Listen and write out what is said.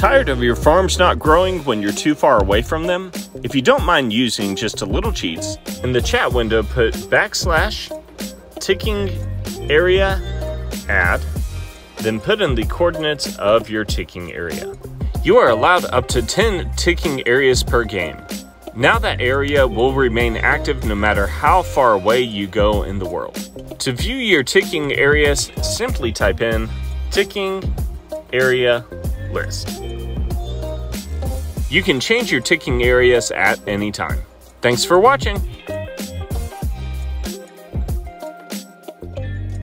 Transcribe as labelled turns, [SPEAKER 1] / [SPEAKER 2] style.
[SPEAKER 1] Tired of your farms not growing when you're too far away from them? If you don't mind using just a little cheats, in the chat window put backslash ticking area add, then put in the coordinates of your ticking area. You are allowed up to 10 ticking areas per game. Now that area will remain active no matter how far away you go in the world. To view your ticking areas, simply type in ticking area list. You can change your ticking areas at any time. Thanks for watching!